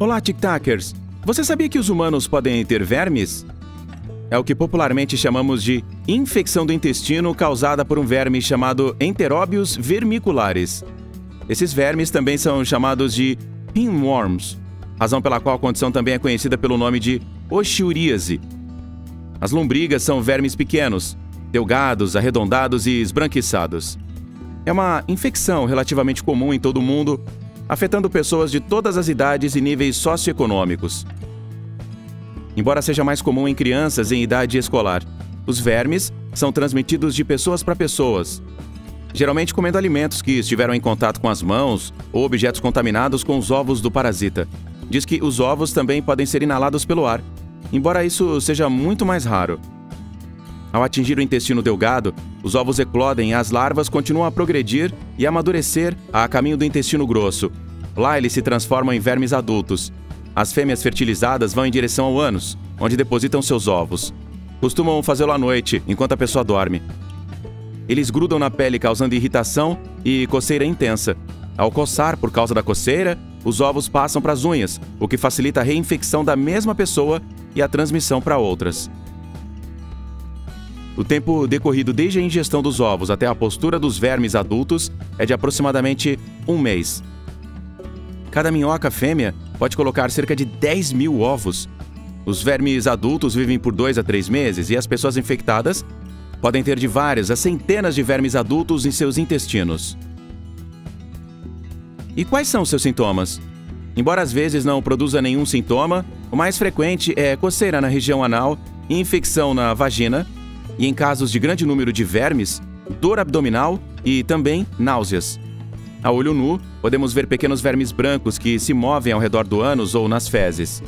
Olá, TikTokers! Você sabia que os humanos podem ter vermes? É o que popularmente chamamos de infecção do intestino causada por um verme chamado Enterobius vermiculares. Esses vermes também são chamados de pinworms, razão pela qual a condição também é conhecida pelo nome de oxiuríase. As lombrigas são vermes pequenos, delgados, arredondados e esbranquiçados. É uma infecção relativamente comum em todo o mundo, afetando pessoas de todas as idades e níveis socioeconômicos. Embora seja mais comum em crianças em idade escolar, os vermes são transmitidos de pessoas para pessoas, geralmente comendo alimentos que estiveram em contato com as mãos ou objetos contaminados com os ovos do parasita. Diz que os ovos também podem ser inalados pelo ar, embora isso seja muito mais raro. Ao atingir o intestino delgado, os ovos eclodem e as larvas continuam a progredir e amadurecer a caminho do intestino grosso. Lá eles se transformam em vermes adultos. As fêmeas fertilizadas vão em direção ao ânus, onde depositam seus ovos. Costumam fazê-lo à noite, enquanto a pessoa dorme. Eles grudam na pele causando irritação e coceira intensa. Ao coçar por causa da coceira, os ovos passam para as unhas, o que facilita a reinfecção da mesma pessoa e a transmissão para outras. O tempo decorrido desde a ingestão dos ovos até a postura dos vermes adultos é de aproximadamente um mês. Cada minhoca fêmea pode colocar cerca de 10 mil ovos. Os vermes adultos vivem por 2 a 3 meses e as pessoas infectadas podem ter de várias a centenas de vermes adultos em seus intestinos. E quais são seus sintomas? Embora às vezes não produza nenhum sintoma, o mais frequente é coceira na região anal, infecção na vagina e, em casos de grande número de vermes, dor abdominal e também náuseas. A olho nu, podemos ver pequenos vermes brancos que se movem ao redor do ânus ou nas fezes.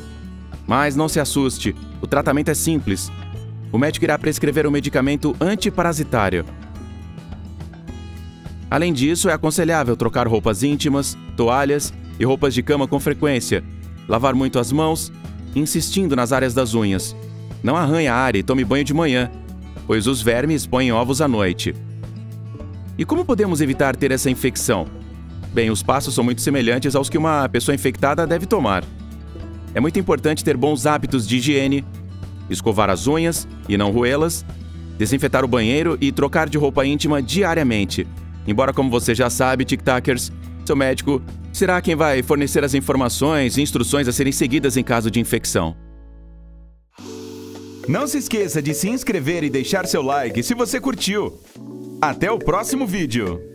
Mas não se assuste, o tratamento é simples. O médico irá prescrever um medicamento antiparasitário. Além disso, é aconselhável trocar roupas íntimas, toalhas e roupas de cama com frequência, lavar muito as mãos, insistindo nas áreas das unhas. Não arranhe a área e tome banho de manhã, pois os vermes põem ovos à noite. E como podemos evitar ter essa infecção? Bem, os passos são muito semelhantes aos que uma pessoa infectada deve tomar. É muito importante ter bons hábitos de higiene, escovar as unhas e não roê-las, desinfetar o banheiro e trocar de roupa íntima diariamente. Embora, como você já sabe, TikTokers, seu médico será quem vai fornecer as informações e instruções a serem seguidas em caso de infecção. Não se esqueça de se inscrever e deixar seu like se você curtiu. Até o próximo vídeo!